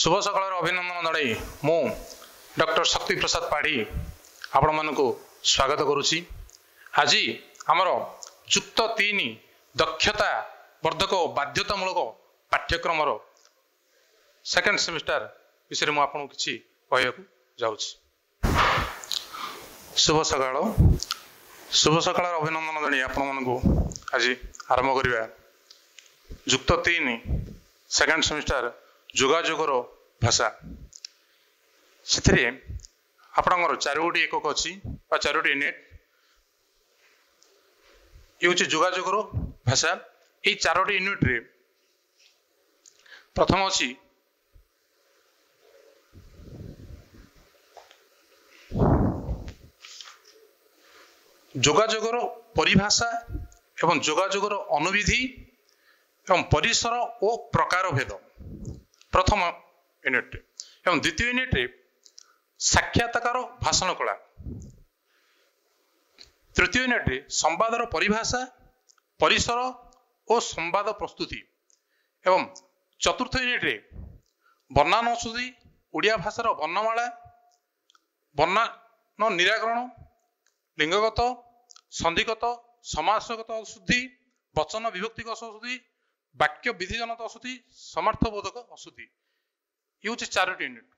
ଶୁଭ ସକାଳର ଅଭିନନ୍ଦନ ଜଣାଇ ମୁଁ ଡକ୍ଟର ଶକ୍ତି ପ୍ରସାଦ ପାଢ଼ୀ ଆପଣମାନଙ୍କୁ ସ୍ୱାଗତ କରୁଛି। ଆଜି ଆମର ଯୁକ୍ତ ତିନି ଦକ୍ଷତା ବର୍ଦ୍ଧକ ବାଧ୍ୟତାମୂଳକ ପାଠ୍ୟକ୍ରମର ସେକେଣ୍ଡ ସେମିଷ୍ଟାର ବିଷୟରେ ମୁଁ ଆପଣଙ୍କୁ କିଛି କହିବାକୁ ଯାଉଛି। ଶୁଭ ସକାଳ। ଶୁଭ ସକାଳର ଅଭିନନ୍ଦନ ଜଣାଇ ଆପଣମାନଙ୍କୁ ଆଜି ଆରମ୍ଭ କରିବା ଯୁକ୍ତ ତିନି ସେକେଣ୍ଡ ସେମିଷ୍ଟାର ଯୋଗାଯୋଗର ଭାଷା। ସେଥିରେ ଆପଣଙ୍କର ଚାରୋଟି ଏକକ ଅଛି ବା ଚାରୋଟି ୟୁନିଟ୍ ଇଏ ହେଉଛି ଯୋଗାଯୋଗର ଭାଷା। ଏଇ ଚାରୋଟି ୟୁନିଟ୍ରେ ପ୍ରଥମ ଅଛି ଯୋଗାଯୋଗର ପରିଭାଷା ଏବଂ ଯୋଗାଯୋଗର ଅନୁବିଧି ଏବଂ ପରିସର ଓ ପ୍ରକାର ଭେଦ ପ୍ରଥମ ୟୁନିଟ୍ରେ ଏବଂ ଦ୍ୱିତୀୟ ୟୁନିଟ୍ରେ ସାକ୍ଷାତକାର ଭାଷଣ କଳା। ତୃତୀୟ ୟୁନିଟ୍ରେ ସମ୍ବାଦର ପରିଭାଷା ପରିସର ଓ ସମ୍ବାଦ ପ୍ରସ୍ତୁତି। ଏବଂ ଚତୁର୍ଥ ୟୁନିଟ୍ରେ ବର୍ଣ୍ଣାନ ଅଶୁଦ୍ଧି ଓଡ଼ିଆ ଭାଷାର ବର୍ଣ୍ଣମାଳା ବର୍ଣ୍ଣାନ ନିରାକରଣ ଲିଙ୍ଗଗତ ସନ୍ଧିଗତ ସମାସଗତ ଅଶୁଦ୍ଧି ବଚନ ବିଭକ୍ତିକ ଅଶୁଦ୍ଧି ବାକ୍ୟ ବିଧିଜନତ ଅଶୁଦ୍ଧି ସମାର୍ଥବୋଧକ ଅଶୁଦ୍ଧି। ଇଏ ହେଉଛି ଚାରୋଟି ୟୁନିଟ୍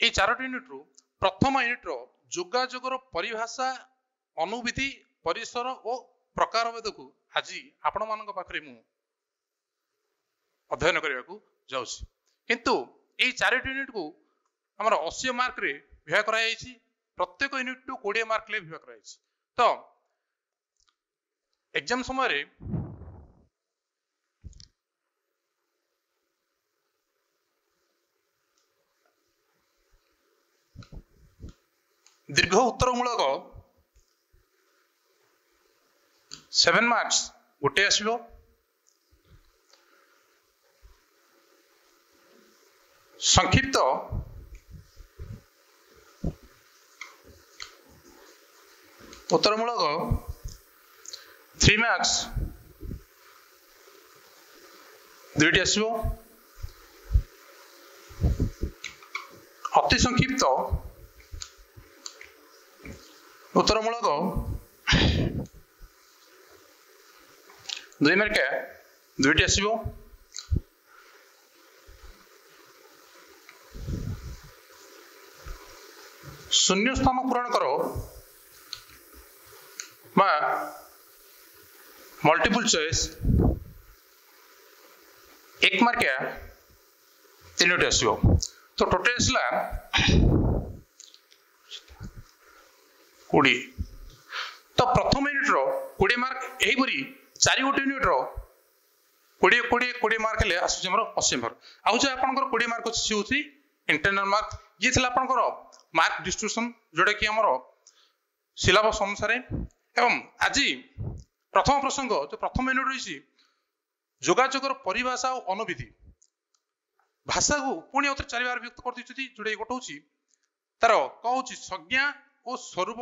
ଏଇ ଚାରୋଟି ୟୁନିଟ୍ରୁ ପ୍ରଥମ ୟୁନିଟ୍ର ଯୋଗାଯୋଗର ପରିଭାଷା ଅନୁବିଧି ପରିସର ଓ ପ୍ରକାର ଭେଦକୁ ଆଜି ଆପଣମାନଙ୍କ ପାଖରେ ମୁଁ ଅଧ୍ୟୟନ କରିବାକୁ ଯାଉଛି। କିନ୍ତୁ ଏଇ ଚାରୋଟି ୟୁନିଟ୍କୁ ଆମର ଅଶୀ ମାର୍କରେ ବିଭାଗ କରାଯାଇଛି। ପ୍ରତ୍ୟେକ ୟୁନିଟ୍ରୁ କୋଡ଼ିଏ ମାର୍କ ଲେ ବିଭାଗ କରାଯାଇଛି। ତ ଏକ୍ଜାମ ସମୟରେ দীর্ঘ উত্তরমূলক সেভেন মার্কস গোটে আসব সংক্ষিপ্ত উত্তরমূলক থ্রি মার্কস দুইটি আসব অতি সংক্ষিপ্ত ଉତ୍ତରମୂଳକ ଦୁଇ ମାର୍କିଆ ଦୁଇଟି ଆସିବ শূন্য স্থান পূরণ করো বা মাল্টিপল চয়েস এক মার্কিয়া তিনোটি আসব তো টোটাল আসলা କୋଡ଼ିଏ। ତ ପ୍ରଥମ ୟୁନିଟ୍ର କୋଡ଼ିଏ ମାର୍କ ଏହିପରି ଚାରି ଗୋଟି ୟୁନିଟ୍ର କୋଡ଼ିଏ କୋଡ଼ିଏ କୋଡ଼ିଏ ମାର୍କ ହେଲେ ଆସୁଛି ଆମର ଅଶୀ ମାର୍କ ଆଉ ଯେ ଆପଣଙ୍କର କୋଡ଼ିଏ ମାର୍କ ଅଛି ସେ ହେଉଛି ଇଣ୍ଟରନାଲ ମାର୍କ ଇଏ ଥିଲା ଆପଣଙ୍କର ମାର୍କ ଡିଷ୍ଟ୍ରିବ୍ୟୁସନ୍ ଯେଉଁଟାକି ଆମର ସିଲାବସ୍ ଅନୁସାରେ। ଏବଂ ଆଜି ପ୍ରଥମ ପ୍ରସଙ୍ଗ ଯୋଉ ପ୍ରଥମ ୟୁନିଟ୍ ରହିଛି ଯୋଗାଯୋଗର ପରିଭାଷା ଓ ଅନୁବିଧି ଭାଷାକୁ ପୁଣି ଆଉ ଥରେ ଚାରିବାର ବ୍ୟକ୍ତ କରିଦେଇଛନ୍ତି ଯୋଉଟା ଗୋଟେ ହଉଛି ତାର କଣ ହଉଛି ସଂଜ୍ଞା ଓ ସ୍ୱରୂପ।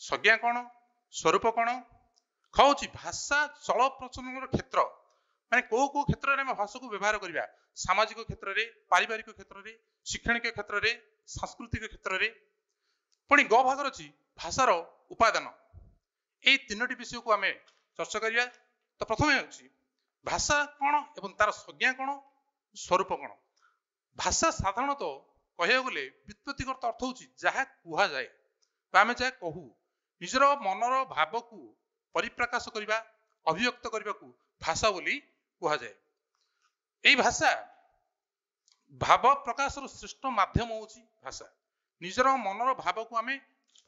ସଂଜ୍ଞା କ'ଣ? ସ୍ୱରୂପ କ'ଣ? ଖାଉଛି ଭାଷା ଚଳପ୍ରଚଳନର କ୍ଷେତ୍ର। ମାନେ କୋଉ କୋଉ କ୍ଷେତ୍ରରେ ଆମେ ଭାଷାକୁ ବ୍ୟବହାର କରିବା? ସାମାଜିକ କ୍ଷେତ୍ରରେ ପାରିବାରିକ କ୍ଷେତ୍ରରେ ଶିକ୍ଷଣିକ କ୍ଷେତ୍ରରେ ସାଂସ୍କୃତିକ କ୍ଷେତ୍ରରେ। ପୁଣି ଗ ଭାଗର ଅଛି ଭାଷାର ଉପାଦାନ। ଏଇ ତିନୋଟି ବିଷୟକୁ ଆମେ ଚର୍ଚ୍ଚା କରିବା। ତ ପ୍ରଥମେ ହେଉଛି ଭାଷା କ'ଣ ଏବଂ ତାର ସଂଜ୍ଞା କ'ଣ? ସ୍ୱରୂପ କ'ଣ? ଭାଷା ସାଧାରଣତଃ କହିବାକୁ ଗଲେ ବ୍ୟୁତ୍ପତ୍ତିଗତ ଅର୍ଥ ହେଉଛି ଯାହା କୁହାଯାଏ ବା ଆମେ ଯାହା କହୁ। ନିଜର ମନର ଭାବକୁ ପରିପ୍ରକାଶ କରିବା ଅଭିବ୍ୟକ୍ତ କରିବାକୁ ଭାଷା ବୋଲି କୁହାଯାଏ। ଏଇ ଭାଷା ଭାବ ପ୍ରକାଶର ଶ୍ରେଷ୍ଠ ମାଧ୍ୟମ ହେଉଛି ଭାଷା। ନିଜର ମନର ଭାବକୁ ଆମେ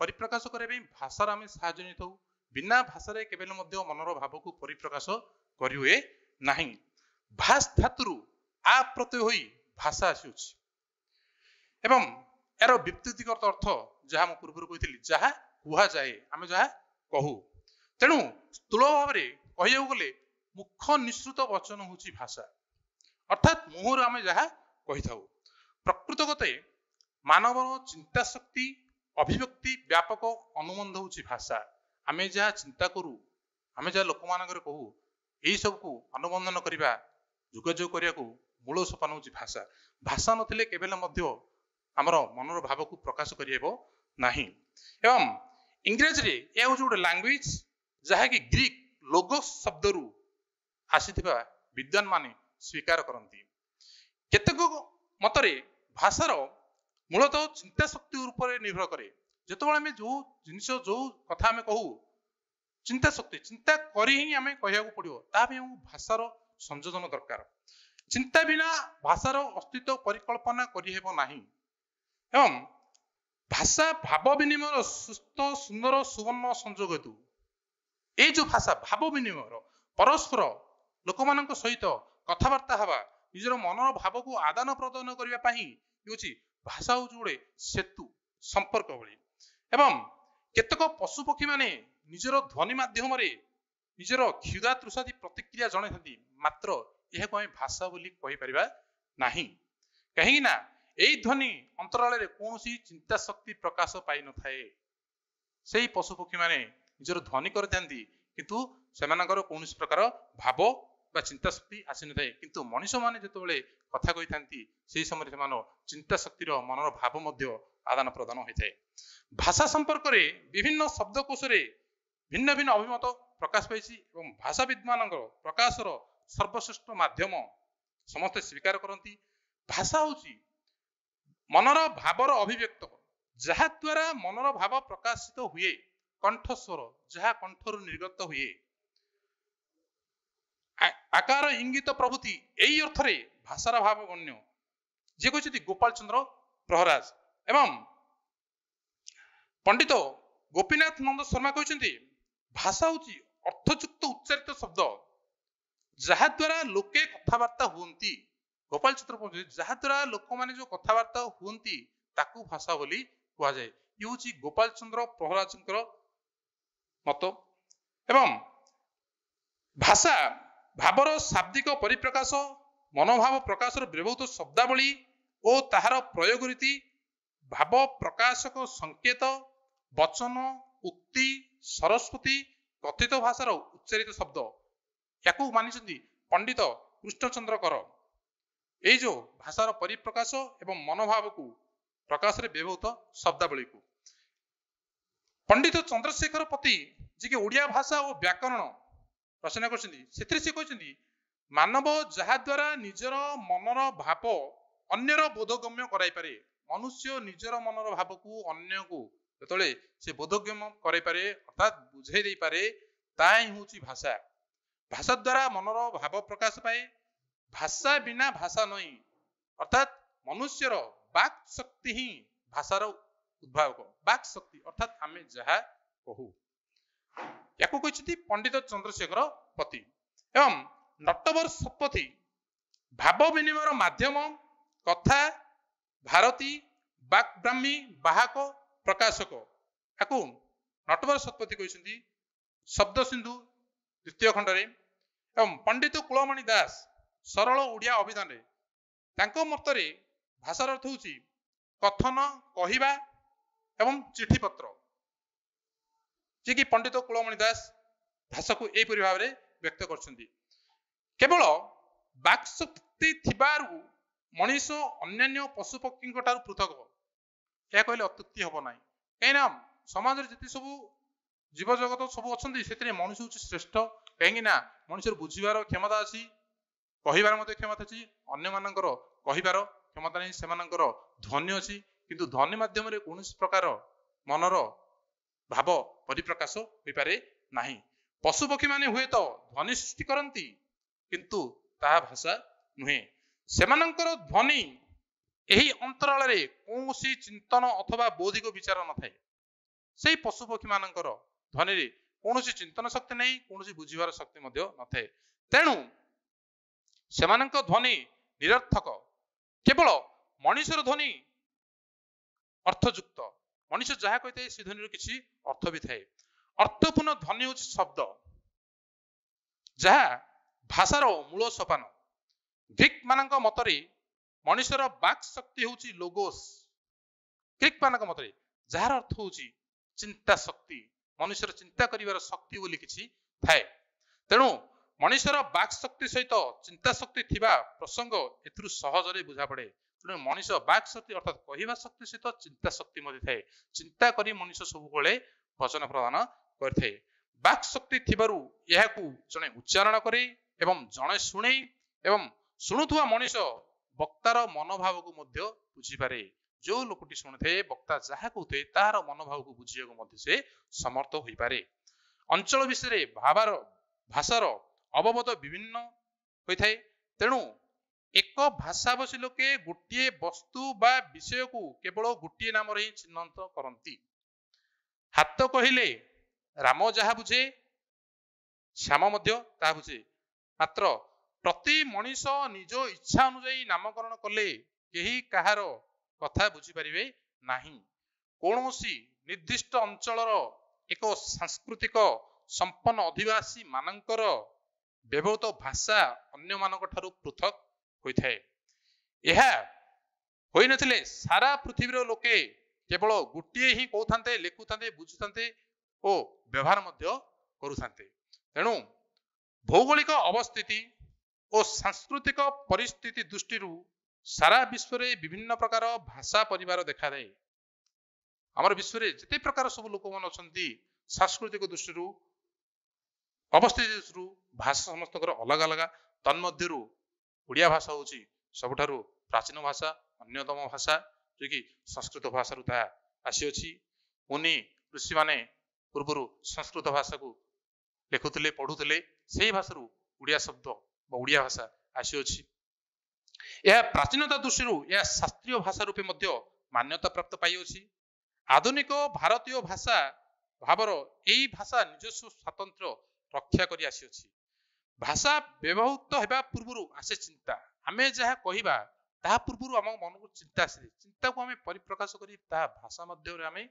ପରିପ୍ରକାଶ କରିବା ପାଇଁ ଭାଷାର ଆମେ ସାହାଯ୍ୟ ନେଇଥାଉ। ବିନା ଭାଷାରେ କେବେ ମଧ୍ୟ ମନର ଭାବକୁ ପରିପ୍ରକାଶ କରିହୁଏ ନାହିଁ। ଭାଷ ଧାତୁରୁ ଆ ହୋଇ ଭାଷା ଆସିଅଛି। ଏବଂ ଏହାର ବିପ୍ତତିଗତ ଅର୍ଥ ଯାହା ମୁଁ ପୂର୍ବରୁ କହିଥିଲି ଯାହା କୁହାଯାଏ ଆମେ ଯାହା କହୁ। ତେଣୁ ସ୍ଥୂଳ ଭାବରେ କହିବାକୁ ଗଲେ ମୁଖ ନିଃସୃତ ବଚନ ହେଉଛି ଭାଷା। ଅର୍ଥାତ୍ ମୁହଁରୁ ଆମେ ଯାହା କହିଥାଉ। ପ୍ରକୃତ ଗତେ ମାନବର ଚିନ୍ତା ଶକ୍ତି ଅଭିବ୍ୟକ୍ତି ବ୍ୟାପକ ଅନୁବନ୍ଧ ହେଉଛି ଭାଷା। ଆମେ ଯାହା ଚିନ୍ତା କରୁ ଆମେ ଯାହା ଲୋକମାନଙ୍କର କହୁ ଏଇ ସବୁକୁ ଅନୁବନ୍ଧନ କରିବା ଯୋଗାଯୋଗ କରିବାକୁ ମୂଳ ସୋପାନ ହେଉଛି ଭାଷା। ଭାଷା ନଥିଲେ କେବେ ହେଲେ ମଧ୍ୟ ଆମର ମନର ଭାବକୁ ପ୍ରକାଶ କରିହେବ ନାହିଁ। ଏବଂ ଇଂରାଜୀରେ ଏହା ହେଉଛି ଗୋଟେ ଲାଙ୍ଗୁଏଜ ଯାହାକି ଗ୍ରୀକ ଲୋଗୋସ୍ ଶବ୍ଦରୁ ଆସିଥିବା ବିଦ୍ୱାନ ମାନେ ସ୍ୱୀକାର କରନ୍ତି। କେତେକ ମତରେ ଭାଷାର ମୂଳତଃ ଚିନ୍ତା ଶକ୍ତି ଉପରେ ନିର୍ଭର କରେ। ଯେତେବେଳେ ଆମେ ଯୋଉ ଜିନିଷ ଯୋଉ କଥା ଆମେ କହୁ ଚିନ୍ତା ଶକ୍ତି ଚିନ୍ତା କରି ହିଁ ଆମେ କହିବାକୁ ପଡିବ ତା ପାଇଁ ଆମକୁ ଭାଷାର ସଂଯୋଜନ ଦରକାର। ଚିନ୍ତା ବିନା ଭାଷାର ଅସ୍ତିତ୍ୱ ପରିକଳ୍ପନା କରିହେବ ନାହିଁ। ଏବଂ ଭାଷା ଭାବ ବିନିମୟର ସୁସ୍ଥ ସୁନ୍ଦର ସୁବର୍ଣ୍ଣ ସଂଯୋଗ ହେତୁ ଏଇ ଯୋଉ ଭାଷା ଭାବ ବିନିମୟର ପରସ୍ପର ଲୋକମାନଙ୍କ ସହିତ କଥାବାର୍ତ୍ତା ହେବା ନିଜର ମନର ଭାବକୁ ଆଦାନ ପ୍ରଦାନ କରିବା ପାଇଁ ହେଉଛି ଭାଷା ହେଉଛି ଗୋଟେ ସେତୁ ସମ୍ପର୍କ ଭଳି ଏବଂ କେତେକ ପଶୁ ପକ୍ଷୀ ମାନେ ନିଜର ଧ୍ୱନି ମାଧ୍ୟମରେ ନିଜର କ୍ଷୁଧା ତୃଷାଦି ପ୍ରତିକ୍ରିୟା ଜଣାଇଥାନ୍ତି ମାତ୍ର ଏହାକୁ ଆମେ ଭାଷା ବୋଲି କହିପାରିବା ନାହିଁ କାହିଁକି ନା ଏଇ ଧ୍ୱନି ଅନ୍ତରାଳରେ କୌଣସି ଚିନ୍ତା ଶକ୍ତି ପ୍ରକାଶ ପାଇନଥାଏ ସେଇ ପଶୁ ପକ୍ଷୀ ମାନେ ନିଜର ଧ୍ୱନି କରିଥାନ୍ତି କିନ୍ତୁ ସେମାନଙ୍କର କୌଣସି ପ୍ରକାର ଭାବ ବା ଚିନ୍ତା ଶକ୍ତି ଆସିନଥାଏ। କିନ୍ତୁ ମଣିଷ ମାନେ ଯେତେବେଳେ କଥା କହିଥାନ୍ତି ସେହି ସମୟରେ ସେମାନଙ୍କ ଚିନ୍ତା ଶକ୍ତିର ମନର ଭାବ ମଧ୍ୟ ଆଦାନ ପ୍ରଦାନ ହୋଇଥାଏ। ଭାଷା ସମ୍ପର୍କରେ ବିଭିନ୍ନ ଶବ୍ଦକୋଷରେ ଭିନ୍ନ ଭିନ୍ନ ଅଭିମତ ପ୍ରକାଶ ପାଇଛି ଏବଂ ଭାଷାବିଦ ମାନଙ୍କର ପ୍ରକାଶର ସର୍ବଶ୍ରେଷ୍ଠ ମାଧ୍ୟମ ସମସ୍ତେ ସ୍ୱୀକାର କରନ୍ତି। ଭାଷା ହଉଛି ମନର ଭାବର ଅଭିବ୍ୟକ୍ତ। ଯାହା ଦ୍ୱାରା ମନର ଭାବ ପ୍ରକାଶିତ ହୁଏ କଣ୍ଠସ୍ୱର ଯାହା କଣ୍ଠରୁ ନିର୍ଗତ ହୁଏ। ଆକାର ଇଙ୍ଗିତ ପ୍ରଭୃତି ଏଇ ଅର୍ଥରେ ଭାଷାର ଭାବ ଗଣ୍ୟ। ଯିଏ କହିଛନ୍ତି ଗୋପାଳ ଚନ୍ଦ୍ର ପ୍ରହରାଜ ଏବଂ ପଣ୍ଡିତ ଗୋପୀନାଥ ନନ୍ଦ ଶର୍ମା କହିଛନ୍ତି ଭାଷା ହଉଛି ଅର୍ଥଯୁକ୍ତ ଉଚ୍ଚାରିତ ଶବ୍ଦ। ଯାହା ଦ୍ୱାରା ଲୋକେ କଥାବାର୍ତ୍ତା ହୁଅନ୍ତି। ଗୋପାଳ ଚିତ୍ର ଯାହା ଦ୍ୱାରା ଲୋକମାନେ ଯୋଉ କଥାବାର୍ତ୍ତା ହୁଅନ୍ତି ତାକୁ ଭାଷା ବୋଲି କୁହାଯାଏ। ଇଏ ହଉଛି ଗୋପାଳ ଚନ୍ଦ୍ର ପ୍ରହରାଜଙ୍କର ମତ। ଏବଂ ଭାଷା ଭାବର ଶାବ୍ଦିକ ପରିପ୍ରକାଶ ମନୋଭାବ ପ୍ରକାଶର ବ୍ୟବହୃତ ଶବ୍ଦାବଳୀ ଓ ତାହାର ପ୍ରୟୋଗ ରୀତି ଭାବ ପ୍ରକାଶକ ସଂକେତ ବଚନ ଉକ୍ତି ସରସ୍ୱତୀ କଥିତ ଭାଷାର ଉଚ୍ଚାରିତ ଶବ୍ଦ। ୟାକୁ ମାନିଛନ୍ତି ପଣ୍ଡିତ କୃଷ୍ଣଚନ୍ଦ୍ର କର ଏଇ ଯୋଉ ଭାଷାର ପରିପ୍ରକାଶ ଏବଂ ମନୋଭାବକୁ ପ୍ରକାଶରେ ବ୍ୟବହୃତ ଶବ୍ଦାବଳୀକୁ। ପଣ୍ଡିତ ଚନ୍ଦ୍ରଶେଖର ପତି ଯିଏକି ଓଡ଼ିଆ ଭାଷା ଓ ବ୍ୟାକରଣ ରଚନା କରିଛନ୍ତି ସେଥିରେ ସେ କହିଛନ୍ତି ମାନବ ଯାହା ଦ୍ୱାରା ନିଜର ମନର ଭାବ ଅନ୍ୟର ବୋଧଗମ୍ୟ କରାଇପାରେ ମନୁଷ୍ୟ ନିଜର ମନର ଭାବକୁ ଅନ୍ୟକୁ ଯେତେବେଳେ ସେ ବୋଧଗମ୍ୟ କରାଇପାରେ ଅର୍ଥାତ୍ ବୁଝେଇ ଦେଇପାରେ ତାହା ହିଁ ହଉଛି ଭାଷା। ଭାଷା ଦ୍ୱାରା ମନର ଭାବ ପ୍ରକାଶ ପାଏ ଭାଷା ବିନା ଭାଷା ନହିଁ। ଅର୍ଥାତ୍ ମନୁଷ୍ୟର ବାକ୍ ଶକ୍ତି ହିଁ ଭାଷାର ଉଦ୍ଭାବକ। ବାକ୍ ଶକ୍ତି ଅର୍ଥାତ୍ ଆମେ ଯାହା କହୁ। ୟାକୁ କହିଛନ୍ତି ପଣ୍ଡିତ ଚନ୍ଦ୍ରଶେଖର ପତି। ଏବଂ ନଟବର ଶତପଥୀ ଭାବ ବିନିମୟର ମାଧ୍ୟମ କଥା ଭାରତୀ ବାକ୍ବ୍ରାହ୍ମୀ ବାହକ ପ୍ରକାଶକ। ୟାକୁ ନଟବର ଶତପଥୀ କହିଛନ୍ତି ଶବ୍ଦ ସିନ୍ଧୁ ଦ୍ୱିତୀୟ ଖଣ୍ଡରେ। ଏବଂ ପଣ୍ଡିତ କୁଳମଣି ଦାସ ସରଳ ଓଡ଼ିଆ ଅଭିଧାନରେ ତାଙ୍କ ମତରେ ଭାଷାର ଅର୍ଥ ହେଉଛି କଥନ କହିବା ଏବଂ ଚିଠିପତ୍ର। ଯିଏକି ପଣ୍ଡିତ କୁଳମଣି ଦାସ ଭାଷାକୁ ଏହିପରି ଭାବରେ ବ୍ୟକ୍ତ କରିଛନ୍ତି। କେବଳ ବାକ୍ ଶକ୍ତି ଥିବାରୁ ମଣିଷ ଅନ୍ୟାନ୍ୟ ପଶୁପକ୍ଷୀଙ୍କ ଠାରୁ ପୃଥକ। ଏହା କହିଲେ ଅତ୍ୟୁକ୍ତି ହବ ନାହିଁ। କାହିଁକିନା ସମାଜରେ ଯେତେ ସବୁ ଜୀବଜଗତ ସବୁ ଅଛନ୍ତି ସେଥିରେ ମଣିଷ ହେଉଛି ଶ୍ରେଷ୍ଠ। କାହିଁକି ନା ମଣିଷର ବୁଝିବାର କ୍ଷମତା ଅଛି କହିବାର ମଧ୍ୟ କ୍ଷମତା ଅଛି ଅନ୍ୟମାନଙ୍କର କହିବାର କ୍ଷମତା ନାହିଁ ସେମାନଙ୍କର ଧ୍ୱନି ଅଛି କିନ୍ତୁ ଧ୍ୱନି ମାଧ୍ୟମରେ କୌଣସି ପ୍ରକାର ମନର ଭାବ ପରିପ୍ରକାଶ ହୋଇପାରେ ନାହିଁ। ପଶୁପକ୍ଷୀ ମାନେ ହୁଏତ ଧ୍ୱନି ସୃଷ୍ଟି କରନ୍ତି କିନ୍ତୁ ତାହା ଭାଷା ନୁହେଁ। ସେମାନଙ୍କର ଧ୍ୱନି ଏହି ଅନ୍ତରାଳରେ କୌଣସି ଚିନ୍ତନ ଅଥବା ବୌଦ୍ଧିକ ବିଚାର ନଥାଏ। ସେଇ ପଶୁପକ୍ଷୀ ମାନଙ୍କର ଧ୍ୱନିରେ କୌଣସି ଚିନ୍ତନ ଶକ୍ତି ନାହିଁ କୌଣସି ବୁଝିବାର ଶକ୍ତି ମଧ୍ୟ ନଥାଏ। ତେଣୁ ସେମାନଙ୍କ ଧ୍ୱନି ନିରର୍ଥକ। କେବଳ ମଣିଷର ଧ୍ୱନି ଅର୍ଥଯୁକ୍ତ। ମଣିଷ ଯାହା କହିଥାଏ ସେ ଧ୍ୱନିର କିଛି ଅର୍ଥ ବି ଥାଏ। ଅର୍ଥପୂର୍ଣ୍ଣ ଧ୍ୱନି ହେଉଛି ଶବ୍ଦ। ଯାହା ଭାଷାର ମୂଳ ସୋପାନ। ଗ୍ରୀକ ମାନଙ୍କ ମତରେ ମଣିଷର ବାକ୍ ଶକ୍ତି ହେଉଛି ଲୋଗୋସ୍ ଗ୍ରୀକ ମାନଙ୍କ ମତରେ ଯାହାର ଅର୍ଥ ହେଉଛି ଚିନ୍ତା ଶକ୍ତି। ମନୁଷ୍ୟର ଚିନ୍ତା କରିବାର ଶକ୍ତି ବୋଲି କିଛି ଥାଏ। ତେଣୁ ମଣିଷର ବାକ୍ ଶକ୍ତି ସହିତ ଚିନ୍ତା ଶକ୍ତି ଥିବା ପ୍ରସଙ୍ଗ ଏଥିରୁ ସହଜରେ ବୁଝାପଡ଼େ। ତେଣୁ ମଣିଷ ବାକ୍ ଶକ୍ତି ଅର୍ଥାତ୍ କହିବା ଶକ୍ତି ସହିତ ଚିନ୍ତା ଶକ୍ତି ମଧ୍ୟ ଥାଏ। ଚିନ୍ତା କରି ମଣିଷ ସବୁବେଳେ ବଚନ ପ୍ରଦାନ କରିଥାଏ। ବାକ୍ ଶକ୍ତି ଥିବାରୁ ଏହାକୁ ଜଣେ ଉଚ୍ଚାରଣ କରେ ଏବଂ ଜଣେ ଶୁଣେ ଏବଂ ଶୁଣୁଥିବା ମଣିଷ ବକ୍ତାର ମନୋଭାବକୁ ମଧ୍ୟ ବୁଝିପାରେ। ଯୋଉ ଲୋକଟି ଶୁଣିଥାଏ ବକ୍ତା ଯାହା କହୁଥାଏ ତାହାର ମନୋଭାବକୁ ବୁଝିବାକୁ ମଧ୍ୟ ସେ ସମର୍ଥ ହୋଇପାରେ। ଅଞ୍ଚଳ ବିଷୟରେ ଭାବାର ଭାଷାର ଅବବୋଧ ବିଭିନ୍ନ ହୋଇଥାଏ। ତେଣୁ ଏକ ଭାଷାଭାଷୀ ଲୋକେ ଗୋଟିଏ ବସ୍ତୁ ବା ବିଷୟକୁ କେବଳ ଗୋଟିଏ ନାମରେ ହିଁ ଚିହ୍ନଟ କରନ୍ତି। ହାତ କହିଲେ ରାମ ଯାହା ବୁଝେ ଶ୍ୟାମ ମଧ୍ୟ ତାହା ବୁଝେ। ମାତ୍ର ପ୍ରତି ମଣିଷ ନିଜ ଇଚ୍ଛା ଅନୁଯାୟୀ ନାମକରଣ କଲେ କେହି କାହାର କଥା ବୁଝିପାରିବେ ନାହିଁ। କୌଣସି ନିର୍ଦ୍ଦିଷ୍ଟ ଅଞ୍ଚଳର ଏକ ସାଂସ୍କୃତିକ ସମ୍ପନ୍ନ ଅଧିବାସୀ ମାନଙ୍କର ବ୍ୟବହୃତ ଭାଷା ଅନ୍ୟମାନଙ୍କ ଠାରୁ ପୃଥକ ହୋଇଥାଏ। ଏହା ହୋଇନଥିଲେ ସାରା ପୃଥିବୀର ଲୋକେ କେବଳ ଗୋଟିଏ ହିଁ କହୁଥାନ୍ତେ ଲେଖୁଥାନ୍ତେ ବୁଝୁଥାନ୍ତେ ଓ ବ୍ୟବହାର ମଧ୍ୟ କରୁଥାନ୍ତେ। ତେଣୁ ଭୌଗୋଳିକ ଅବସ୍ଥିତି ଓ ସାଂସ୍କୃତିକ ପରିସ୍ଥିତି ଦୃଷ୍ଟିରୁ ସାରା ବିଶ୍ୱରେ ବିଭିନ୍ନ ପ୍ରକାର ଭାଷା ପରିବାର ଦେଖାଯାଏ। ଆମର ବିଶ୍ୱରେ ଯେତେ ପ୍ରକାର ସବୁ ଲୋକମାନେ ଅଛନ୍ତି ସାଂସ୍କୃତିକ ଦୃଷ୍ଟିରୁ ଅବସ୍ଥିତି ଦୃଷ୍ଟିରୁ ଭାଷା ସମସ୍ତଙ୍କର ଅଲଗା ଅଲଗା। ତନ୍ମଧ୍ୟରୁ ଓଡ଼ିଆ ଭାଷା ହଉଛି ସବୁଠାରୁ ପ୍ରାଚୀନ ଭାଷା ଅନ୍ୟତମ ଭାଷା ଯିଏକି ସଂସ୍କୃତ ଭାଷାରୁ ତାହା ଆସିଅଛି। ମୁନି ଋଷିମାନେ ପୂର୍ବରୁ ସଂସ୍କୃତ ଭାଷାକୁ ଲେଖୁଥିଲେ ପଢୁଥିଲେ ସେଇ ଭାଷାରୁ ଓଡ଼ିଆ ଶବ୍ଦ ବା ଓଡ଼ିଆ ଭାଷା ଆସିଅଛି। ଏହା ପ୍ରାଚୀନତା ଦୃଷ୍ଟିରୁ ଏହା ଶାସ୍ତ୍ରୀୟ ଭାଷା ରୂପେ ମଧ୍ୟ ମାନ୍ୟତା ପ୍ରାପ୍ତ ପାଇଅଛି। ଆଧୁନିକ ଭାରତୀୟ ଭାଷା ଭାବର ଏଇ ଭାଷା ନିଜସ୍ୱ ସ୍ୱାତନ୍ତ୍ର୍ୟ ରକ୍ଷା କରି ଆସିଅଛି। ଭାଷା ବ୍ୟବହୃତ ହେବା ପୂର୍ବରୁ ଆସେ ଚିନ୍ତା। ଆମେ ଯାହା କହିବା ତାହା ପୂର୍ବରୁ ଆମ ମନକୁ ଚିନ୍ତା ଆସେ। ଚିନ୍ତାକୁ ଆମେ ପରିପ୍ରକାଶ କରି ତାହା ଭାଷା ମଧ୍ୟରେ ଆମେ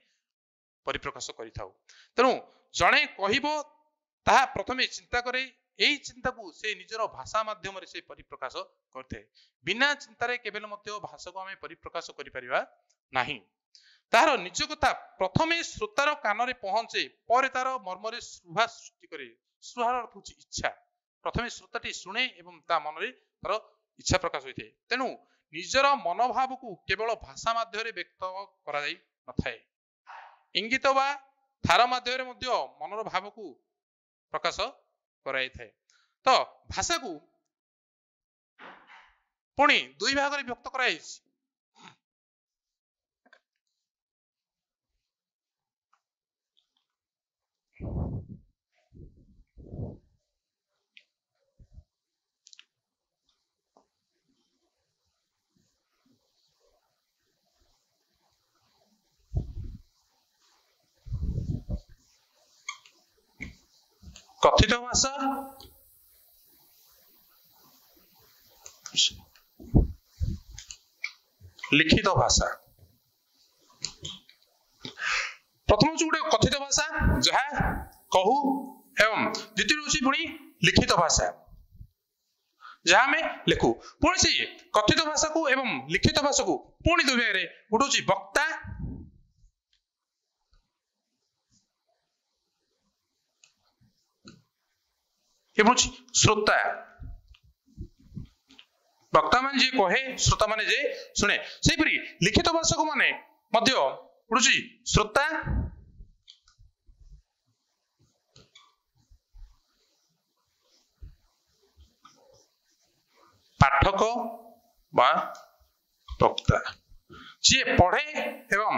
ପରିପ୍ରକାଶ କରିଥାଉ। ତେଣୁ ଜଣେ କହିବ ତାହା ପ୍ରଥମେ ଚିନ୍ତା କରେ। ଏଇ ଚିନ୍ତାକୁ ସେ ନିଜର ଭାଷା ମାଧ୍ୟମରେ ସେ ପରିପ୍ରକାଶ କରିଥାଏ। ବିନା ଚିନ୍ତାରେ କେବେ ମଧ୍ୟ ଭାଷାକୁ ଆମେ ପରିପ୍ରକାଶ କରିପାରିବା ନାହିଁ। ତାହାର ନିଜ କଥା ପ୍ରଥମେ ଶ୍ରୋତାର କାନରେ ପହଞ୍ଚେ ପରେ ତାର ମର୍ମରେ ସ୍ପୃହା ସୃଷ୍ଟି କରେ। ସ୍ପୃହାର ଅର୍ଥ ଇଚ୍ଛା। ପ୍ରଥମେ ଶ୍ରୋତାଟି ଶୁଣେ ଏବଂ ତା ମନରେ ତାର ଇଚ୍ଛା ପ୍ରକାଶ ହୋଇଥାଏ। ତେଣୁ ନିଜର ମନୋଭାବକୁ କେବଳ ଭାଷା ମାଧ୍ୟମରେ ବ୍ୟକ୍ତ କରାଯାଇ ନଥାଏ। ଇଙ୍ଗିତ ବା ଥାର ମାଧ୍ୟମରେ ମଧ୍ୟ ମନର ଭାବକୁ ପ୍ରକାଶ କରାଯାଇଥାଏ। ତ ଭାଷାକୁ ପୁଣି ଦୁଇ ଭାଗରେ ବ୍ୟକ୍ତ କରାଯାଇଛି। কথিত ভাষা লিখিত ভাষা। প্রথম হচ্ছে গোটে কথিত ভাষা যা কহু এবং দ্বিতীয় হচ্ছে পুঁ লিখিত ভাষা। যা আমি লেখু। পুঁ সেই কথিত ভাষাকু এবং লিখিত ভাষাকু পুঁ দুই ভাগে গোটে হচ্ছে বক্তা ଏବଂ ଶ୍ରୋତା ବକ୍ତା ମାନେ ଯିଏ କହେ ଶ୍ରୋତା ମାନେ ଯେ ଶୁଣେ ସେହିପରି ଲିଖିତ ଭାଷାକୁ ମାନେ ମଧ୍ୟ ପଡୁଛି ଶ୍ରୋତା ପାଠକ ବା ବକ୍ତା ଯିଏ ପଢେ ଏବଂ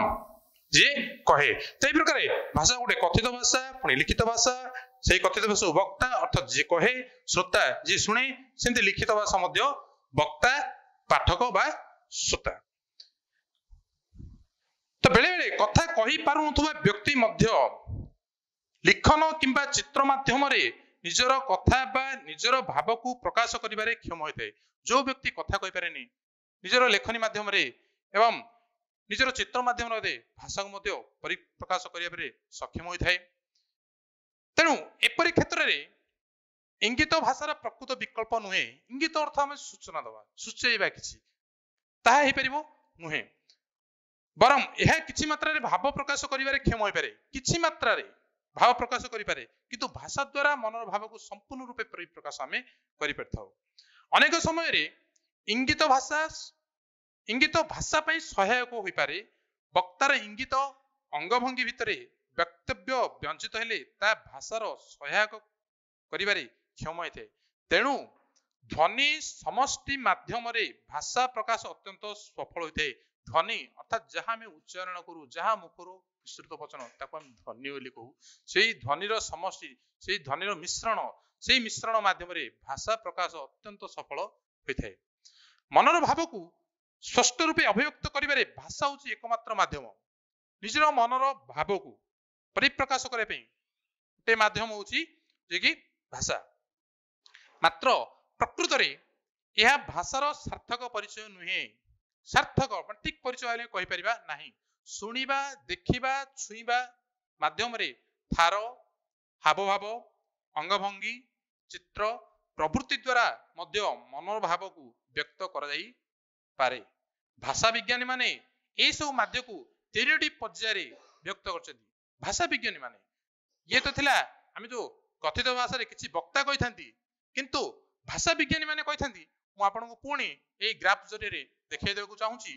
ଯିଏ କହେ ସେଇ ପ୍ରକାର ଭାଷା ଗୋଟେ କଥିତ ଭାଷା ପୁଣି ଲିଖିତ ଭାଷା ସେଇ କଥିତ ଭାଷା ବକ୍ତା ଅର୍ଥାତ୍ ଯିଏ କହେ ଶ୍ରୋତା ଯିଏ ଶୁଣେ ସେମିତି ଲିଖିତ ଭାଷା ମଧ୍ୟ ବକ୍ତା ପାଠକ ବା ଶ୍ରୋତା ତ ବେଳେ ବେଳେ କଥା କହିପାରୁନଥିବା ବ୍ୟକ୍ତି ମଧ୍ୟ ଲିଖନ କିମ୍ବା ଚିତ୍ର ମାଧ୍ୟମରେ ନିଜର କଥା ବା ନିଜର ଭାବକୁ ପ୍ରକାଶ କରିବାରେ କ୍ଷମ ହୋଇଥାଏ ଯୋଉ ବ୍ୟକ୍ତି କଥା କହିପାରେନି ନିଜର ଲେଖନୀ ମାଧ୍ୟମରେ ଏବଂ ନିଜର ଚିତ୍ର ମାଧ୍ୟମରେ ଭାଷାକୁ ମଧ୍ୟ ପରିପ୍ରକାଶ କରିବାରେ ସକ୍ଷମ ହୋଇଥାଏ ତେଣୁ ଏପରି କ୍ଷେତ୍ରରେ ଇଙ୍ଗିତ ଭାଷାର ପ୍ରକୃତ ବିକଳ୍ପ ନୁହେଁ। ଇଙ୍ଗିତ ଅର୍ଥ ଆମେ ସୂଚନା ଦେବା ସୂଚାଇବା କିଛି। ତାହା ହେଇପାରିବ ନୁହେଁ। ବରଂ ଏହା କିଛି ମାତ୍ରାରେ ଭାବ ପ୍ରକାଶ କରିବାରେ କ୍ଷମ ହୋଇପାରେ। କିଛି ମାତ୍ରାରେ ଭାବ ପ୍ରକାଶ କରିପାରେ। କିନ୍ତୁ ଭାଷା ଦ୍ୱାରା ମନର ଭାବକୁ ସମ୍ପୂର୍ଣ୍ଣ ରୂପେ ପରିପ୍ରକାଶ ଆମେ କରିପାରିଥାଉ। ଅନେକ ସମୟରେ ଇଙ୍ଗିତ ଭାଷା ଇଙ୍ଗିତ ଭାଷା ପାଇଁ ସହାୟକ ହୋଇପାରେ। ବକ୍ତାର ଇଙ୍ଗିତ ଅଙ୍ଗଭଙ୍ଗୀ ଭିତରେ ବକ୍ତବ୍ୟ ବ୍ୟଞ୍ଜିତ ହେଲେ ତା ଭାଷାର ସହାୟକ କରିବାରେ କ୍ଷମ ହୋଇଥାଏ। ତେଣୁ ଧ୍ୱନି ସମଷ୍ଟି ମାଧ୍ୟମରେ ଭାଷା ପ୍ରକାଶ ଅତ୍ୟନ୍ତ ସଫଳ ହୋଇଥାଏ। ଧ୍ୱନି ଅର୍ଥାତ୍ ଯାହା ଆମେ ଉଚ୍ଚାରଣ କରୁ ଯାହା ମୁଖରୁ ବିସ୍ତୃତ ବଚନ ତାକୁ ଆମେ ଧ୍ୱନି ବୋଲି କହୁ। ସେଇ ଧ୍ୱନିର ସମଷ୍ଟି ସେଇ ଧ୍ୱନିର ମିଶ୍ରଣ ସେଇ ମିଶ୍ରଣ ମାଧ୍ୟମରେ ଭାଷା ପ୍ରକାଶ ଅତ୍ୟନ୍ତ ସଫଳ ହୋଇଥାଏ। ମନର ଭାବକୁ ସ୍ପଷ୍ଟ ରୂପେ ଅଭିବ୍ୟକ୍ତ କରିବାରେ ଭାଷା ହେଉଛି ଏକମାତ୍ର ମାଧ୍ୟମ। ନିଜର ମନର ଭାବକୁ ପରିପ୍ରକାଶ କରିବା ପାଇଁ। ଗୋଟେ ମାଧ୍ୟମ ହେଉଛି ଯେ କି ଭାଷା। ମାତ୍ର ପ୍ରକୃତରେ ଏହା ଭାଷାର ସାର୍ଥକ ପରିଚୟ ନୁହେଁ। ସାର୍ଥକ ମାନେ ଠିକ ପରିଚୟ ହେଲେ କହିପାରିବା ନାହିଁ। ଶୁଣିବା ଦେଖିବା ଛୁଇଁବା ମାଧ୍ୟମରେ ଥାର ହାବଭାବ ଅଙ୍ଗଭଙ୍ଗୀ ଚିତ୍ର ପ୍ରବୃତ୍ତି ଦ୍ୱାରା ମଧ୍ୟ ମନୋଭାବକୁ ବ୍ୟକ୍ତ କରାଯାଇପାରେ। ଭାଷା ବିଜ୍ଞାନୀ ମାନେ ଏସବୁ ମାଧ୍ୟକୁ ତିନୋଟି ପର୍ଯ୍ୟାୟରେ ବ୍ୟକ୍ତ କରିଛନ୍ତି। ଭାଷା ବିଜ୍ଞାନୀ ମାନେ। ଇଏ ତ ଥିଲା ଆମେ ଯୋଉ କଥିତ ଭାଷାରେ କିଛି ବକ୍ତା କହିଥାନ୍ତି କିନ୍ତୁ ଭାଷା ବିଜ୍ଞାନୀ ମାନେ କହିଥାନ୍ତି ମୁଁ ଆପଣଙ୍କୁ ପୁଣି ଏଇ ଗ୍ରାଫ ଜରିଆରେ ଦେଖାଇ ଦେବାକୁ ଚାହୁଁଛି।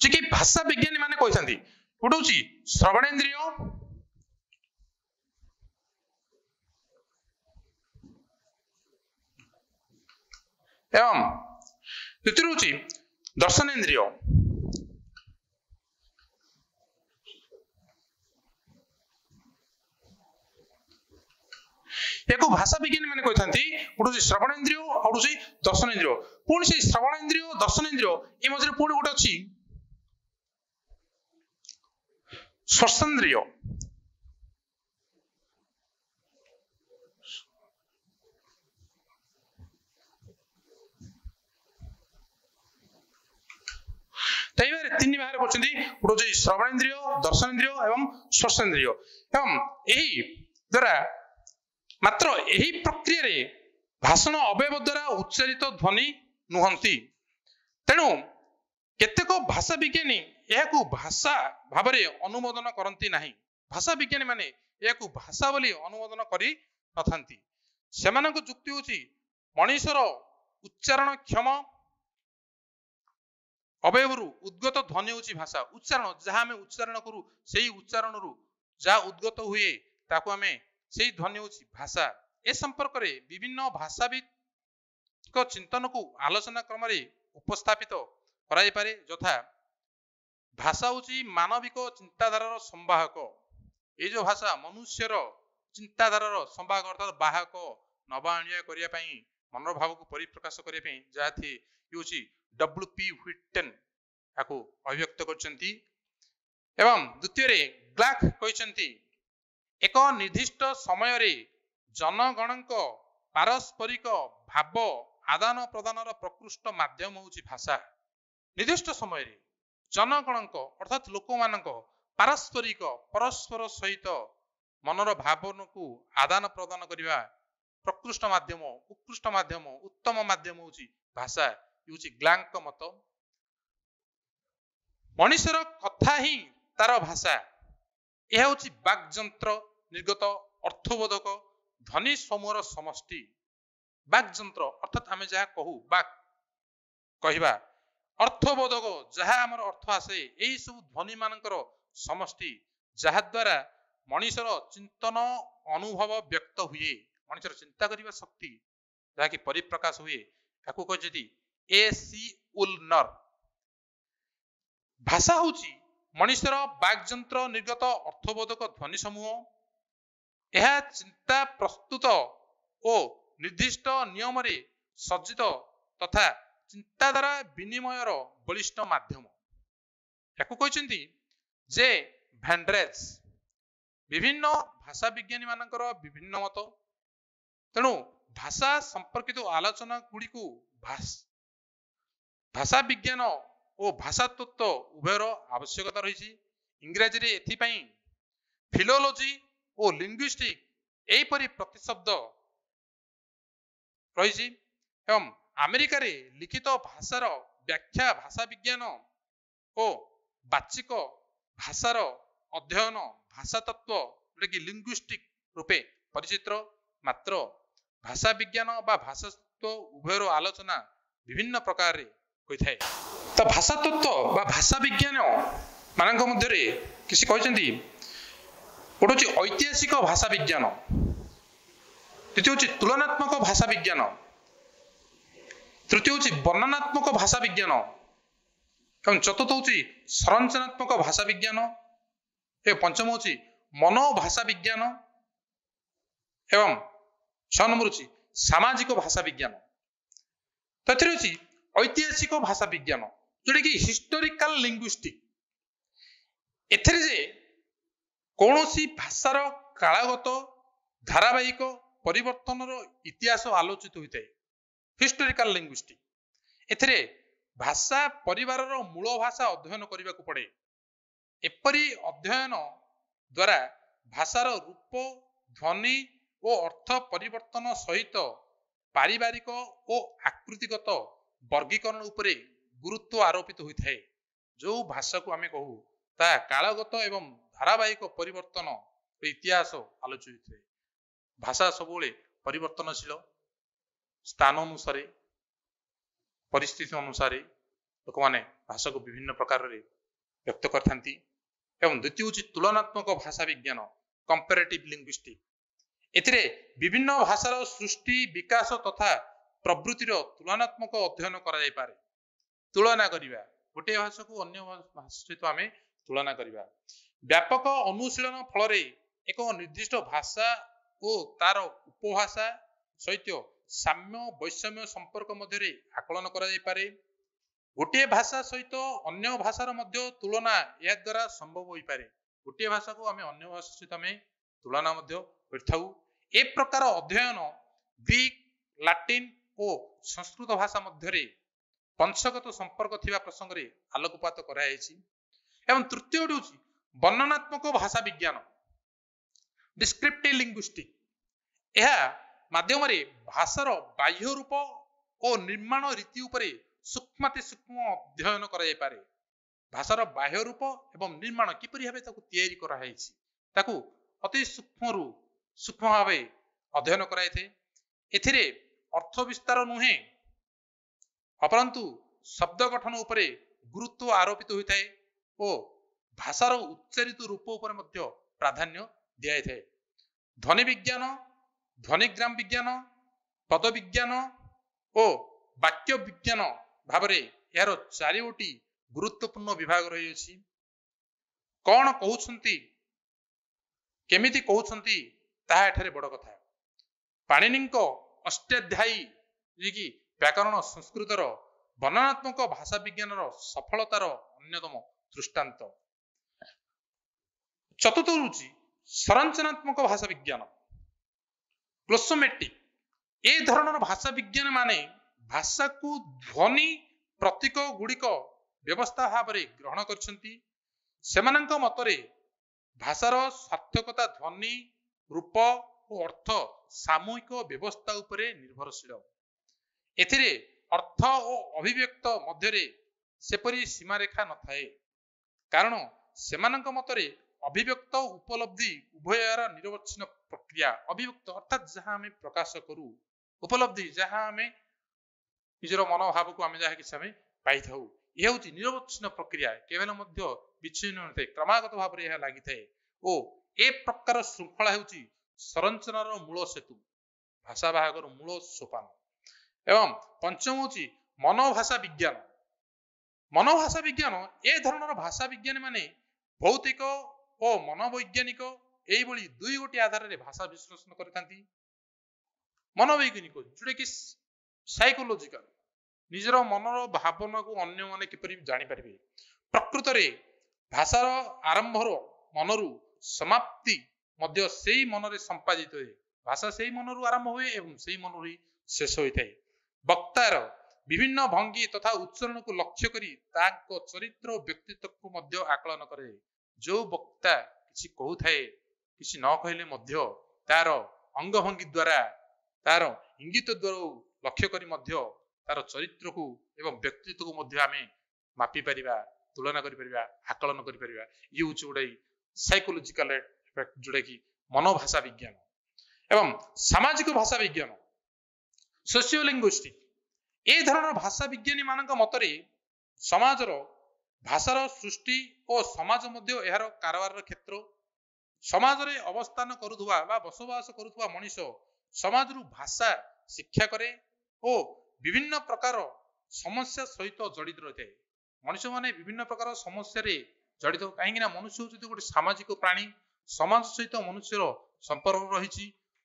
ଯେ କି ଭାଷା ବିଜ୍ଞାନୀ ମାନେ କହିଛନ୍ତି ଗୋଟେ ହଉଛି ଶ୍ରବଣେନ୍ଦ୍ରିୟ ଏବଂ ଦ୍ୱିତୀୟ ହଉଛି ଦର୍ଶନେନ୍ଦ୍ରିୟ ୟାକୁ ଭାଷା ବିଜ୍ଞାନୀ ମାନେ କହିଥାନ୍ତି ଗୋଟେ ହଉଛି ଶ୍ରବଣେନ୍ଦ୍ରିୟ ଆଉ ଗୋଟେ ହଉଛି ଦର୍ଶନେନ୍ଦ୍ରିୟ ପୁଣି ସେଇ ଶ୍ରବଣେନ୍ଦ୍ରିୟ ଦର୍ଶନେନ୍ଦ୍ରିୟ ଏ ମଝିରେ ପୁଣି ଗୋଟେ ଅଛି ସ୍ପର୍ଶେନ୍ଦ୍ରିୟ ତ ଏଇଭାବେ ତିନି ଭାଗରେ କରୁଛନ୍ତି ଗୋଟେ ହଉଛି ଶ୍ରବଣେନ୍ଦ୍ରିୟ ଦର୍ଶନେନ୍ଦ୍ରିୟ ଏବଂ ସ୍ପର୍ଶେନ୍ଦ୍ରିୟ ଏବଂ ଏହି ଦ୍ଵାରା ମାତ୍ର ଏହି ପ୍ରକ୍ରିୟାରେ ଭାଷଣ ଅବୟବ ଦ୍ୱାରା ଉଚ୍ଚାରିତ ଧ୍ୱନି ନୁହନ୍ତି ତେଣୁ କେତେକ ଭାଷା ବିଜ୍ଞାନୀ ଏହାକୁ ଭାଷା ଭାବରେ ଅନୁମୋଦନ କରନ୍ତି ନାହିଁ ଭାଷା ବିଜ୍ଞାନୀ ମାନେ ଏହାକୁ ଭାଷା ବୋଲି ଅନୁମୋଦନ କରି ନଥାନ୍ତି ସେମାନଙ୍କ ଯୁକ୍ତି ହେଉଛି ମଣିଷର ଉଚ୍ଚାରଣ କ୍ଷମ ଅବୟବରୁ ଉଦ୍ଗତ ଧ୍ୱନି ହେଉଛି ଭାଷା। ଉଚ୍ଚାରଣ ଯାହା ଆମେ ଉଚ୍ଚାରଣ କରୁ ସେଇ ଉଚ୍ଚାରଣରୁ ଯାହା ଉଦ୍ଗତ ହୁଏ ତାକୁ ଆମେ ସେଇ ଧ୍ୱନି ହେଉଛି ଭାଷା। ଏ ସମ୍ପର୍କରେ ବିଭିନ୍ନ ଭାଷାବିତ୍ଙ୍କ ଚିନ୍ତନକୁ ଆଲୋଚନା କ୍ରମରେ ଉପସ୍ଥାପିତ କରାଯାଇପାରେ ଯଥା ଭାଷା ହେଉଛି ମାନବିକ ଚିନ୍ତାଧାରାର ସମ୍ବାହକ। ଏଇ ଯୋଉ ଭାଷା ମନୁଷ୍ୟର ଚିନ୍ତାଧାରାର ସମ୍ବାହକ ଅର୍ଥାତ ବାହକ ନବା ଆଣିବା କରିବା ପାଇଁ ମନର ଭାବକୁ ପରିପ୍ରକାଶ କରିବା ପାଇଁ ଯାହା ହେଉଛି ଡବ୍ଲ୍ୟୁ ପି ହ୍ୱିଟେନ୍ ଏହାକୁ ଅଭିବ୍ୟକ୍ତ କରିଛନ୍ତି। ଏବଂ ଦ୍ୱିତୀୟରେ ଗ୍ଲାକ୍ କହିଛନ୍ତି ଏକ ନିର୍ଦ୍ଦିଷ୍ଟ ସମୟରେ ଜନଗଣଙ୍କ ପାରସ୍ପରିକ ଭାବ ଆଦାନ ପ୍ରଦାନର ପ୍ରକୃଷ୍ଟ ମାଧ୍ୟମ ହେଉଛି ଭାଷା। ନିର୍ଦ୍ଦିଷ୍ଟ ସମୟରେ ଜନଗଣଙ୍କ ଅର୍ଥାତ୍ ଲୋକମାନଙ୍କ ପାରସ୍ପରିକ ପରସ୍ପର ସହିତ ମନର ଭାବନକୁ ଆଦାନ ପ୍ରଦାନ କରିବା ପ୍ରକୃଷ୍ଟ ମାଧ୍ୟମ ଉତ୍କୃଷ୍ଟ ମାଧ୍ୟମ ଉତ୍ତମ ମାଧ୍ୟମ ହେଉଛି ଭାଷା। ହେଉଛି ଗ୍ଲାଙ୍କ ମତ। ମଣିଷର କଥା ହିଁ ତାର ଭାଷା। ଏହା ହେଉଛି ବାକ୍ଯନ୍ତ୍ର ନିର୍ଗତ ଅର୍ଥବୋଧକ ଧ୍ୱନି ସମୂହର ସମଷ୍ଟି। ବାକ୍ଯନ୍ତ୍ର ଅର୍ଥାତ୍ ଆମେ ଯାହା କହୁ ବାକ୍ କହିବା। ଅର୍ଥବୋଧକ ଯାହା ଆମର ଅର୍ଥ ଆସେ ଏଇ ସବୁ ଧ୍ୱନି ମାନଙ୍କର ସମଷ୍ଟି ଯାହା ଦ୍ୱାରା ମଣିଷର ଚିନ୍ତନ ଅନୁଭବ ବ୍ୟକ୍ତ ହୁଏ। ମଣିଷର ଚିନ୍ତା କରିବା ଶକ୍ତି ଯାହାକି ପରିପ୍ରକାଶ ହୁଏ। ତାକୁ କହିଛନ୍ତି ଏ ସି ଉଲ୍ ଭାଷା ହେଉଛି ମଣିଷର ବାକ୍ଯନ୍ତ୍ର ନିର୍ଗତ ଅର୍ଥବୋଧକ ଧ୍ୱନି ସମୂହ ଏହା ଚିନ୍ତା ପ୍ରସ୍ତୁତ ଓ ନିର୍ଦ୍ଦିଷ୍ଟ ନିୟମରେ ସଜ୍ଜିତ ତଥା ଚିନ୍ତାଧାରା ବିନିମୟର ବଳିଷ୍ଠ ମାଧ୍ୟମ। ୟାକୁ କହିଛନ୍ତି ଯେ ଭ୍ୟାଣ୍ଡ୍ରେଜ୍ ବିଭିନ୍ନ ଭାଷା ବିଜ୍ଞାନୀ ମାନଙ୍କର ବିଭିନ୍ନ ମତ। ତେଣୁ ଭାଷା ସମ୍ପର୍କିତ ଆଲୋଚନା ଗୁଡ଼ିକୁ ଭାଷା ବିଜ୍ଞାନ ଓ ଭାଷା ତତ୍ତ୍ୱ ଉଭୟର ଆବଶ୍ୟକତା ରହିଛି। ଇଂରାଜୀରେ ଏଥିପାଇଁ ଫିଲୋଲୋଜି ଓ ଲିଙ୍ଗୁଇଷ୍ଟିକ ଏହିପରି ପ୍ରତିଶବ୍ଦ ରହିଛି ଏବଂ ଆମେରିକାରେ ଲିଖିତ ଭାଷାର ବ୍ୟାଖ୍ୟା ଭାଷା ବିଜ୍ଞାନ ଓ ବାଚିକ ଭାଷାର ଅଧ୍ୟୟନ ଭାଷା ତତ୍ତ୍ୱ ଯୋଉଟାକି ଲିଙ୍ଗୁଇଷ୍ଟିକ ରୂପେ ପରିଚିତ। ମାତ୍ର ଭାଷା ବିଜ୍ଞାନ ବା ଭାଷା ତତ୍ତ୍ୱ ଉଭୟର ଆଲୋଚନା ବିଭିନ୍ନ ପ୍ରକାରରେ ହୋଇଥାଏ। ତ ଭାଷା ତତ୍ତ୍ୱ ବା ଭାଷା ବିଜ୍ଞାନ ମାନଙ୍କ ମଧ୍ୟରେ କିଛି କହିଛନ୍ତି ଗୋଟେ ହେଉଛି ଐତିହାସିକ ଭାଷା ବିଜ୍ଞାନ ଦ୍ୱିତୀୟ ହେଉଛି ତୁଳନାତ୍ମକ ଭାଷା ବିଜ୍ଞାନ ତୃତୀୟ ହେଉଛି ବର୍ଣ୍ଣନାତ୍ମକ ଭାଷା ବିଜ୍ଞାନ ଏବଂ ଚତୁର୍ଥ ହେଉଛି ସଂରଚନାତ୍ମକ ଭାଷା ବିଜ୍ଞାନ ଏବଂ ପଞ୍ଚମ ହେଉଛି ମନୋଭାଷା ବିଜ୍ଞାନ ଏବଂ ଛଅ ନମ୍ବର ହେଉଛି ସାମାଜିକ ଭାଷା ବିଜ୍ଞାନ ତ ଏଥିରେ ହେଉଛି ଐତିହାସିକ ଭାଷା ବିଜ୍ଞାନ ଯୋଉଟାକି ହିଷ୍ଟୋରିକାଲ ଲିଙ୍ଗୁଇଷ୍ଟିକ ଏଥିରେ ଯେ କୌଣସି ଭାଷାର କାଳଗତ ଧାରାବାହିକ ପରିବର୍ତ୍ତନର ଇତିହାସ ଆଲୋଚିତ ହୋଇଥାଏ ହିଷ୍ଟୋରିକାଲ ଲିଙ୍ଗୁଇଷ୍ଟିକ ଏଥିରେ ଭାଷା ପରିବାରର ମୂଳ ଭାଷା ଅଧ୍ୟୟନ କରିବାକୁ ପଡେ। ଏପରି ଅଧ୍ୟୟନ ଦ୍ୱାରା ଭାଷାର ରୂପ ଧ୍ୱନି ଓ ଅର୍ଥ ପରିବର୍ତ୍ତନ ସହିତ ପାରିବାରିକ ଓ ଆକୃତିଗତ ବର୍ଗୀକରଣ ଉପରେ ଗୁରୁତ୍ୱ ଆରୋପିତ ହୋଇଥାଏ। ଯୋଉ ଭାଷାକୁ ଆମେ କହୁ ତାହା କାଳଗତ ଏବଂ ଧାରାବାହିକ ପରିବର୍ତ୍ତନ ଇତିହାସ ଆଲୋଚିତ ହୋଇଥାଏ। ଭାଷା ସବୁବେଳେ ପରିବର୍ତ୍ତନଶୀଳ ସ୍ଥାନ ଅନୁସାରେ ପରିସ୍ଥିତି ଅନୁସାରେ ଲୋକମାନେ ଭାଷାକୁ ବିଭିନ୍ନ ପ୍ରକାରରେ ବ୍ୟକ୍ତ କରିଥାନ୍ତି ଏବଂ ଦ୍ୱିତୀୟ ହେଉଛି ତୁଳନାତ୍ମକ ଭାଷା ବିଜ୍ଞାନ କମ୍ପାରେଟିଭ ଲିଙ୍ଗୁଇଷ୍ଟିକ ଏଥିରେ ବିଭିନ୍ନ ଭାଷାର ସୃଷ୍ଟି ବିକାଶ ତଥା ପ୍ରବୃତ୍ତିର ତୁଳନାତ୍ମକ ଅଧ୍ୟୟନ କରାଯାଇପାରେ। ତୁଳନା କରିବା। ଗୋଟିଏ ଭାଷାକୁ ଅନ୍ୟ ଭାଷା ସହିତ ଆମେ ତୁଳନା କରିବା। ବ୍ୟାପକ ଅନୁଶୀଳନ ଫଳରେ ଏକ ନିର୍ଦ୍ଦିଷ୍ଟ ଭାଷା ଓ ତାର ଉପଭାଷା ସହିତ ସାମ୍ୟ ବୈଷମ୍ୟ ସମ୍ପର୍କ ମଧ୍ୟରେ ଆକଳନ କରାଯାଇପାରେ। ଗୋଟିଏ ଭାଷା ସହିତ ଅନ୍ୟ ଭାଷାର ମଧ୍ୟ ତୁଳନା ଏହା ଦ୍ୱାରା ସମ୍ଭବ ହୋଇପାରେ। ଗୋଟିଏ ଭାଷାକୁ ଆମେ ଅନ୍ୟ ଭାଷା ସହିତ ଆମେ ତୁଳନା ମଧ୍ୟ କରିଥାଉ। ଏ ପ୍ରକାର ଅଧ୍ୟୟନ ଗ୍ରୀକ ଲାଟିନ ଓ ସଂସ୍କୃତ ଭାଷା ମଧ୍ୟରେ ବଂଶଗତ ସମ୍ପର୍କ ଥିବା ପ୍ରସଙ୍ଗରେ ଆଲୋକପାତ କରାଯାଇଛି। ଏବଂ ତୃତୀୟଟି ହେଉଛି ବର୍ଣ୍ଣନାତ୍ମକ ଭାଷା ବିଜ୍ଞାନ ଡିସ୍କ୍ରିପ୍ଟିଭ ଲିଙ୍ଗୁଇଷ୍ଟିକ ଏହା ମାଧ୍ୟମରେ ଭାଷାର ବାହ୍ୟ ରୂପ ଓ ନିର୍ମାଣ ରୀତି ଉପରେ ସୂକ୍ଷ୍ମାତି ସୂକ୍ଷ୍ମ ଅଧ୍ୟୟନ କରାଯାଇପାରେ। ଭାଷାର ବାହ୍ୟ ରୂପ ଏବଂ ନିର୍ମାଣ କିପରି ଭାବେ ତାକୁ ତିଆରି କରାଯାଇଛି ତାକୁ ଅତି ସୂକ୍ଷ୍ମରୁ ସୂକ୍ଷ୍ମ ଭାବେ ଅଧ୍ୟୟନ କରାଯାଇଥାଏ। ଏଥିରେ ଅର୍ଥ ବିସ୍ତାର ନୁହେଁ। ଅପରନ୍ତୁ ଶବ୍ଦ ଗଠନ ଉପରେ ଗୁରୁତ୍ୱ ଆରୋପିତ ହୋଇଥାଏ ଓ ଭାଷାର ଉଚ୍ଚାରିତ ରୂପ ଉପରେ ମଧ୍ୟ ପ୍ରାଧାନ୍ୟ ଦିଆଯାଇଥାଏ। ଧ୍ୱନି ବିଜ୍ଞାନ ଧ୍ୱନିଗ୍ରାମ ବିଜ୍ଞାନ ପଦ ବିଜ୍ଞାନ ଓ ବାକ୍ୟ ବିଜ୍ଞାନ ଭାବରେ ଏହାର ଚାରିଗୋଟି ଗୁରୁତ୍ୱପୂର୍ଣ୍ଣ ବିଭାଗ ରହିଅଛି। କଣ କହୁଛନ୍ତି? କେମିତି କହୁଛନ୍ତି? ତାହା ଏଠାରେ ବଡ କଥା। ପାଣିନୀଙ୍କ ଅଷ୍ଟାଧ୍ୟାୟୀ ଯିଏକି ବ୍ୟାକରଣ ସଂସ୍କୃତର ବର୍ଣ୍ଣନାତ୍ମକ ଭାଷା ବିଜ୍ଞାନର ସଫଳତାର ଅନ୍ୟତମ ଦୃଷ୍ଟାନ୍ତ। ଚତୁର୍ଥ ହେଉଛି ସଂରଚନାତ୍ମକ ଭାଷା ବିଜ୍ଞାନ। ଗ୍ଲୋସୋମେଟିକ ଏ ଧରଣର ଭାଷା ବିଜ୍ଞାନ ମାନେ ଭାଷାକୁ ଧ୍ୱନି ପ୍ରତୀକ ଗୁଡ଼ିକ ବ୍ୟବସ୍ଥା ଭାବରେ ଗ୍ରହଣ କରିଛନ୍ତି। ସେମାନଙ୍କ ମତରେ ଭାଷାର ସାର୍ଥକତା ଧ୍ୱନି ରୂପ ଓ ଅର୍ଥ ସାମୂହିକ ବ୍ୟବସ୍ଥା ଉପରେ ନିର୍ଭରଶୀଳ। ଏଥିରେ ଅର୍ଥ ଓ ଅଭିବ୍ୟକ୍ତ ମଧ୍ୟରେ ସେପରି ସୀମାରେଖା ନଥାଏ। କାରଣ ସେମାନଙ୍କ ମତରେ ଅଭିବ୍ୟକ୍ତ ଉପଲବ୍ଧି ଉଭୟର ନିରବଚ୍ଛିନ୍ନ ପ୍ରକ୍ରିୟା ଅଭିବ୍ୟକ୍ତ ଅର୍ଥାତ୍ ଯାହା ଆମେ ପ୍ରକାଶ କରୁ ଉପଲବ୍ଧି ଯାହା ଆମେ ନିଜର ମନୋଭାବକୁ ଆମେ ଯାହା କିଛି ଆମେ ପାଇଥାଉ। ଏହା ହେଉଛି ନିରବଚ୍ଛିନ୍ନ ପ୍ରକ୍ରିୟା କେବେ ମଧ୍ୟ ବିଚ୍ଛିନ୍ନ ନଥାଏ କ୍ରମାଗତ ଭାବରେ ଏହା ଲାଗିଥାଏ। ଓ ଏ ପ୍ରକାର ଶୃଙ୍ଖଳା ହେଉଛି ସଂରଚନାର ମୂଳ ସେତୁ ଭାଷା ବାହାଗର ମୂଳ ସୋପାନ। ଏବଂ ପଞ୍ଚମ ହେଉଛି ମନୋଭାଷା ବିଜ୍ଞାନ। ମନୋଭାଷା ବିଜ୍ଞାନ ଏ ଧରଣର ଭାଷା ବିଜ୍ଞାନୀ ମାନେ ଭୌତିକ ଓ ମନୋବୈଜ୍ଞାନିକ ଏଇଭଳି ଦୁଇ ଗୋଟି ଆଧାରରେ ଭାଷା ବିଶ୍ଳେଷଣ କରିଥାନ୍ତି। ମନୋବୈଜ୍ଞାନିକ ଯୋଉଟା କି ସାଇକୋଲୋଜିକାଲ ନିଜର ମନର ଭାବନାକୁ ଅନ୍ୟମାନେ କିପରି ଜାଣିପାରିବେ? ପ୍ରକୃତରେ ଭାଷାର ଆରମ୍ଭର ମନରୁ ସମାପ୍ତି ମଧ୍ୟ ସେଇ ମନରେ ସମ୍ପାଦିତ ହୁଏ। ଭାଷା ସେଇ ମନରୁ ଆରମ୍ଭ ହୁଏ ଏବଂ ସେଇ ମନରୁ ହିଁ ଶେଷ ହୋଇଥାଏ। ବକ୍ତାର ବିଭିନ୍ନ ଭଙ୍ଗୀ ତଥା ଉଚ୍ଚାରଣକୁ ଲକ୍ଷ୍ୟ କରି ତାଙ୍କ ଚରିତ୍ର ଓ ବ୍ୟକ୍ତିତ୍ୱକୁ ମଧ୍ୟ ଆକଳନ କରେ। ଯୋଉ ବକ୍ତା କିଛି କହୁଥାଏ କିଛି ନ କହିଲେ ମଧ୍ୟ ତାର ଅଙ୍ଗଭଙ୍ଗୀ ଦ୍ଵାରା ତାର ଇଙ୍ଗିତ ଦ୍ୱାରା ଲକ୍ଷ୍ୟ କରି ମଧ୍ୟ ତାର ଚରିତ୍ରକୁ ଏବଂ ବ୍ୟକ୍ତିତ୍ୱକୁ ମଧ୍ୟ ଆମେ ମାପି ପାରିବା ତୁଳନା କରିପାରିବା ଆକଳନ କରିପାରିବା। ଇଏ ହେଉଛି ଗୋଟେ ସାଇକୋଲୋଜିକାଲ ଯୋଉଟା ମନୋଭାଷା ବିଜ୍ଞାନ। ଏବଂ ସାମାଜିକ ଭାଷା ବିଜ୍ଞାନ ସୋସିଓଲିଙ୍ଗୁଇଷ୍ଟିକ ଏ ଧରଣର ଭାଷା ବିଜ୍ଞାନୀ ମାନଙ୍କ ମତରେ ସମାଜର ଭାଷାର ସୃଷ୍ଟି ଓ ସମାଜ ମଧ୍ୟ ଏହାର କାରବାରର କ୍ଷେତ୍ର। ସମାଜରେ ଅବସ୍ଥାନ କରୁଥିବା ବା ବସବାସ କରୁଥିବା ମଣିଷ ସମାଜରୁ ଭାଷା ଶିକ୍ଷା କରେ ଓ ବିଭିନ୍ନ ପ୍ରକାର ସମସ୍ୟା ସହିତ ଜଡ଼ିତ ରହିଥାଏ। ମଣିଷମାନେ ବିଭିନ୍ନ ପ୍ରକାର ସମସ୍ୟାରେ ଜଡ଼ିତ କାହିଁକି ନା ମନୁଷ୍ୟ ହେଉଛି ଗୋଟେ ସାମାଜିକ ପ୍ରାଣୀ। ସମାଜ ସହିତ ମନୁଷ୍ୟର ସମ୍ପର୍କ ରହିଛି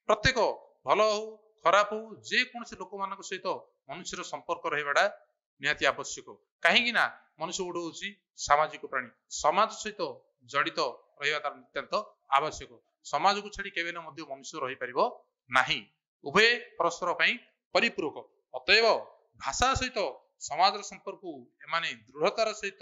ପ୍ରତ୍ୟେକ ଭଲ ହଉ ଖରାପ ହଉ ଯେକୌଣସି ଲୋକମାନଙ୍କ ସହିତ ମନୁଷ୍ୟର ସମ୍ପର୍କ ରହିବାଟା ନିହାତି ଆବଶ୍ୟକ। କାହିଁକି ନା ମନୁଷ୍ୟ ଗୋଟେ ହଉଛି ସାମାଜିକ ପ୍ରାଣୀ। ସମାଜ ସହିତ ଜଡ଼ିତ ରହିବା ତାର ନିତ୍ୟାନ୍ତ ଆବଶ୍ୟକ। ସମାଜକୁ ଛାଡ଼ି କେବେ ମଧ୍ୟ ମନୁଷ୍ୟ ରହିପାରିବ ନାହିଁ। ଉଭୟ ପରସ୍ପର ପାଇଁ ପରିପୂରକ। ଅତଏବ ଭାଷା ସହିତ ସମାଜର ସମ୍ପର୍କକୁ ଏମାନେ ଦୃଢ଼ତାର ସହିତ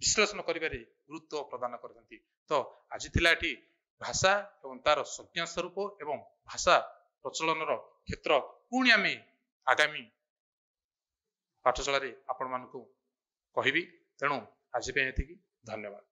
ବିଶ୍ଳେଷଣ କରିବାରେ ଗୁରୁତ୍ୱ ପ୍ରଦାନ କରିଥାନ୍ତି। ତ ଆଜି ଥିଲା ଏଠି ଭାଷା ଏବଂ ତାର ସଂଜ୍ଞା ସ୍ୱରୂପ ଏବଂ ଭାଷା ପ୍ରଚଳନର କ୍ଷେତ୍ର। ପୁଣି ଆମେ ଆଗାମୀ ପାଠଶାଳାରେ ଆପଣମାନଙ୍କୁ କହିବି। ତେଣୁ ଆଜି ପାଇଁ ଏତିକି। ଧନ୍ୟବାଦ।